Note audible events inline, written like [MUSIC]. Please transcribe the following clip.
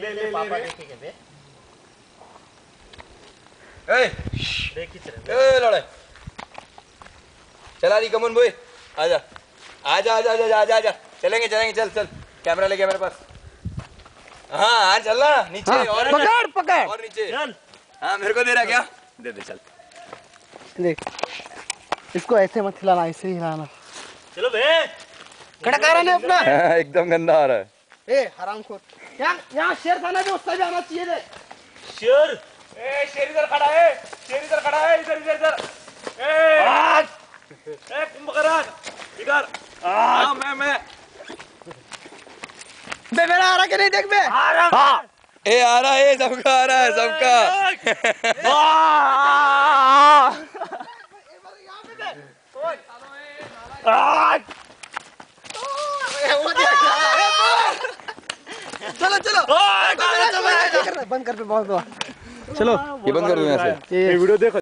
ले ले पापा देखेंगे बे ए देख रहे ए लड़े। चला रही कमन भाई। आजा। आजा आजा आजा आजा आजा। चलेंगे चलेंगे चल चल। कैमरा लेके मेरे पास। हाँ हाँ चल ना। नीचे हाँ, और पकड़ पकड़। और नीचे। चल। हाँ मेरे को दे रहा क्या? दे दे चल। देख इसको ऐसे मत हिलाना ऐसे ही हिलाना। चलो बे। कड़क आ रहा ना अपना? हाँ, एकदम गंदा आ रहा है। ए हराम खोर। यहाँ यहाँ शेर खाना भी उसका भी आना चाहिए रे। शेर? ए शेर इधर खड़ा है शेर इधर खड़ा है इधर इधर इधर। ए ए कुंभकर्ण इधर। हाँ मैं मैं। बे मेरा आ रहा कि नहीं देख बे। ए आ रहा है सबका आ रहा है सबका। चलो [LAUGHS] बंद कर पे बहुत ये बंद कर दो यहाँ से? ये वीडियो देखो।